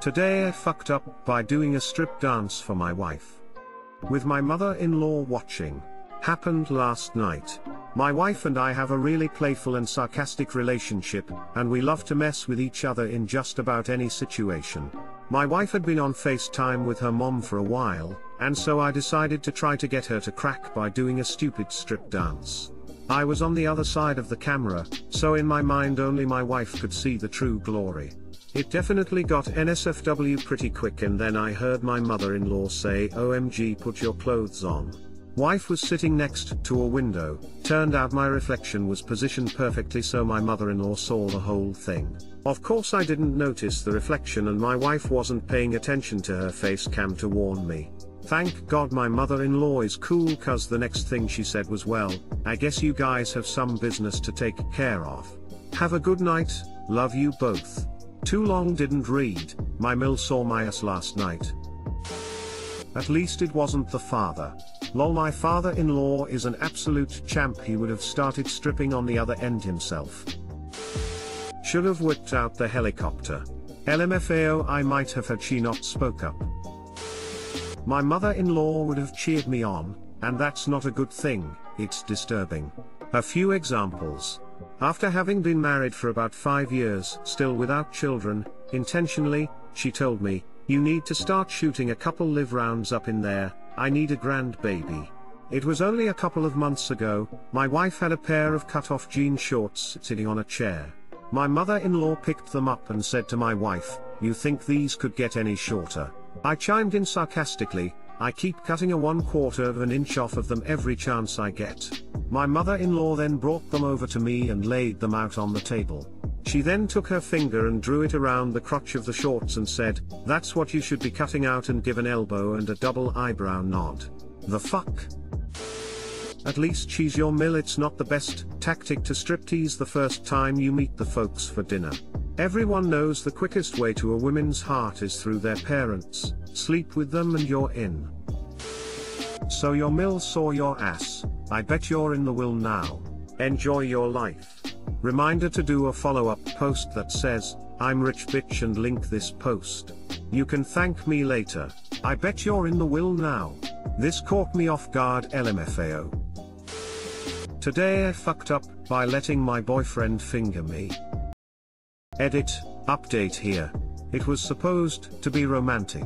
Today I fucked up by doing a strip dance for my wife. With my mother-in-law watching. Happened last night. My wife and I have a really playful and sarcastic relationship, and we love to mess with each other in just about any situation. My wife had been on FaceTime with her mom for a while, and so I decided to try to get her to crack by doing a stupid strip dance. I was on the other side of the camera, so in my mind only my wife could see the true glory. It definitely got NSFW pretty quick and then I heard my mother-in-law say OMG put your clothes on. Wife was sitting next to a window, turned out my reflection was positioned perfectly so my mother-in-law saw the whole thing. Of course I didn't notice the reflection and my wife wasn't paying attention to her face cam to warn me. Thank God my mother-in-law is cool cause the next thing she said was well, I guess you guys have some business to take care of. Have a good night, love you both. Too long didn't read, my mill saw my ass last night. At least it wasn't the father. Lol my father-in-law is an absolute champ he would have started stripping on the other end himself. Should have whipped out the helicopter. LMFAO I might have had she not spoke up. My mother-in-law would have cheered me on, and that's not a good thing, it's disturbing. A few examples. After having been married for about 5 years, still without children, intentionally, she told me, you need to start shooting a couple live rounds up in there, I need a grand baby. It was only a couple of months ago, my wife had a pair of cut-off jean shorts sitting on a chair. My mother-in-law picked them up and said to my wife, you think these could get any shorter? I chimed in sarcastically, I keep cutting a one quarter of an inch off of them every chance I get. My mother-in-law then brought them over to me and laid them out on the table. She then took her finger and drew it around the crotch of the shorts and said, that's what you should be cutting out and give an elbow and a double eyebrow nod. The fuck? At least she's your mill it's not the best tactic to striptease the first time you meet the folks for dinner. Everyone knows the quickest way to a woman's heart is through their parents, sleep with them and you're in. So your mill saw your ass, I bet you're in the will now. Enjoy your life. Reminder to do a follow-up post that says, I'm rich bitch and link this post. You can thank me later. I bet you're in the will now. This caught me off guard LMFAO. Today I fucked up by letting my boyfriend finger me. Edit, update here. It was supposed to be romantic.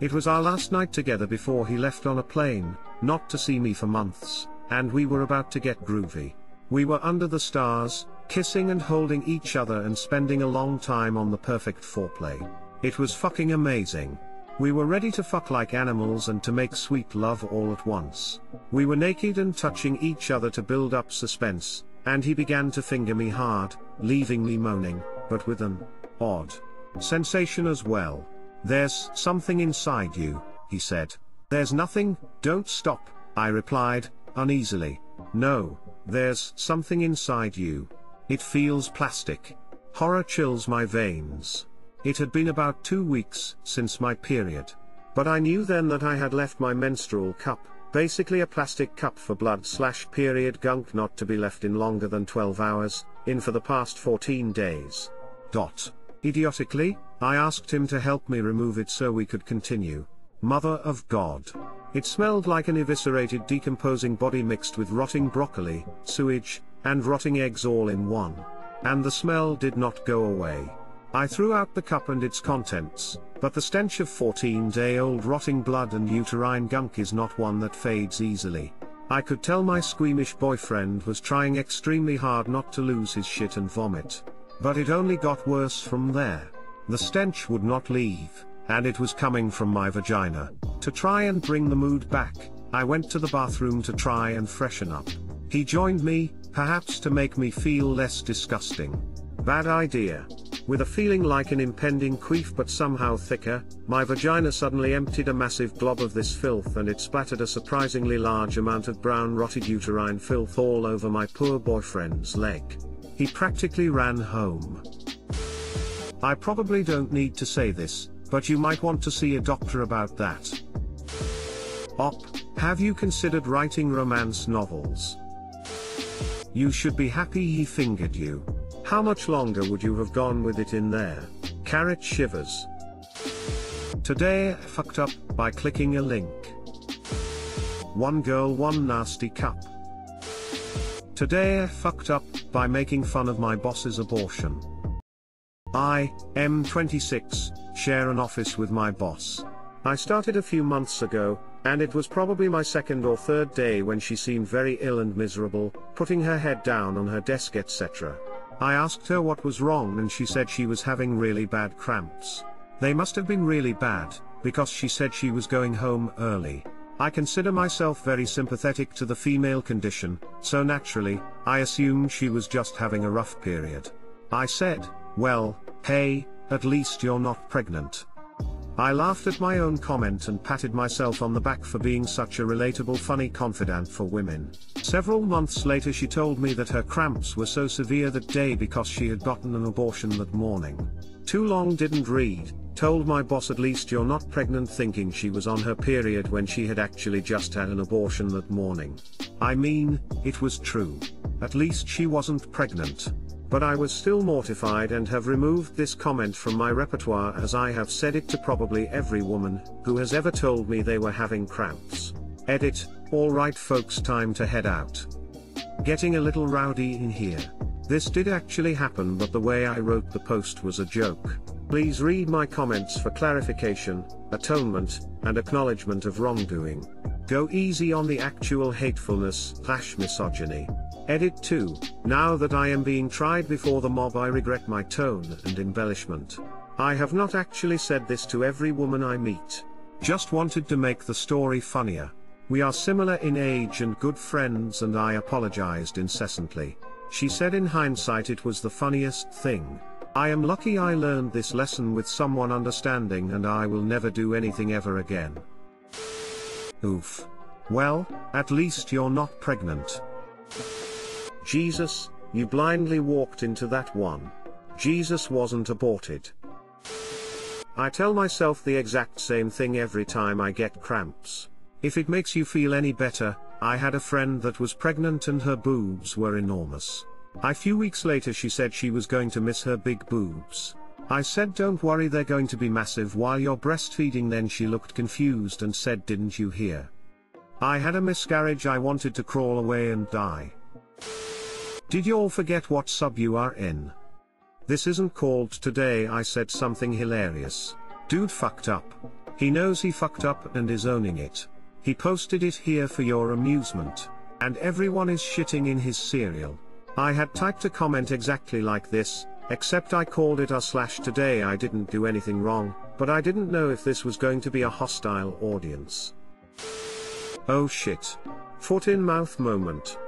It was our last night together before he left on a plane, not to see me for months, and we were about to get groovy. We were under the stars, kissing and holding each other and spending a long time on the perfect foreplay. It was fucking amazing. We were ready to fuck like animals and to make sweet love all at once. We were naked and touching each other to build up suspense, and he began to finger me hard, leaving me moaning, but with an odd sensation as well. There's something inside you, he said. There's nothing, don't stop, I replied, uneasily. No, there's something inside you. It feels plastic. Horror chills my veins. It had been about two weeks since my period. But I knew then that I had left my menstrual cup, basically a plastic cup for blood slash period gunk not to be left in longer than 12 hours, in for the past 14 days. Dot. Idiotically, I asked him to help me remove it so we could continue. Mother of God. It smelled like an eviscerated decomposing body mixed with rotting broccoli, sewage, and rotting eggs all in one. And the smell did not go away. I threw out the cup and its contents, but the stench of 14-day-old rotting blood and uterine gunk is not one that fades easily. I could tell my squeamish boyfriend was trying extremely hard not to lose his shit and vomit. But it only got worse from there. The stench would not leave, and it was coming from my vagina. To try and bring the mood back, I went to the bathroom to try and freshen up. He joined me, perhaps to make me feel less disgusting. Bad idea. With a feeling like an impending queef but somehow thicker, my vagina suddenly emptied a massive glob of this filth and it splattered a surprisingly large amount of brown rotted uterine filth all over my poor boyfriend's leg. He practically ran home. I probably don't need to say this, but you might want to see a doctor about that. Op, have you considered writing romance novels? You should be happy he fingered you. How much longer would you have gone with it in there? Carrot shivers. Today I fucked up by clicking a link. One girl, one nasty cup. Today I fucked up by making fun of my boss's abortion. I, M26, share an office with my boss. I started a few months ago, and it was probably my second or third day when she seemed very ill and miserable, putting her head down on her desk etc. I asked her what was wrong and she said she was having really bad cramps. They must have been really bad, because she said she was going home early. I consider myself very sympathetic to the female condition, so naturally, I assumed she was just having a rough period. I said, well, hey, at least you're not pregnant. I laughed at my own comment and patted myself on the back for being such a relatable funny confidant for women. Several months later she told me that her cramps were so severe that day because she had gotten an abortion that morning. Too long didn't read, told my boss at least you're not pregnant thinking she was on her period when she had actually just had an abortion that morning. I mean, it was true. At least she wasn't pregnant. But I was still mortified and have removed this comment from my repertoire as I have said it to probably every woman who has ever told me they were having cramps. Edit, alright folks time to head out. Getting a little rowdy in here. This did actually happen but the way I wrote the post was a joke. Please read my comments for clarification, atonement, and acknowledgement of wrongdoing. Go easy on the actual hatefulness slash misogyny. Edit 2. Now that I am being tried before the mob I regret my tone and embellishment. I have not actually said this to every woman I meet. Just wanted to make the story funnier. We are similar in age and good friends and I apologized incessantly. She said in hindsight it was the funniest thing. I am lucky I learned this lesson with someone understanding and I will never do anything ever again. Oof. Well, at least you're not pregnant. Jesus, you blindly walked into that one. Jesus wasn't aborted. I tell myself the exact same thing every time I get cramps. If it makes you feel any better, I had a friend that was pregnant and her boobs were enormous. A few weeks later she said she was going to miss her big boobs. I said don't worry they're going to be massive while you're breastfeeding then she looked confused and said didn't you hear? I had a miscarriage I wanted to crawl away and die. Did you all forget what sub you are in? This isn't called today I said something hilarious. Dude fucked up. He knows he fucked up and is owning it. He posted it here for your amusement. And everyone is shitting in his cereal. I had typed a comment exactly like this, except I called it a slash today I didn't do anything wrong, but I didn't know if this was going to be a hostile audience. Oh shit. Foot in mouth moment.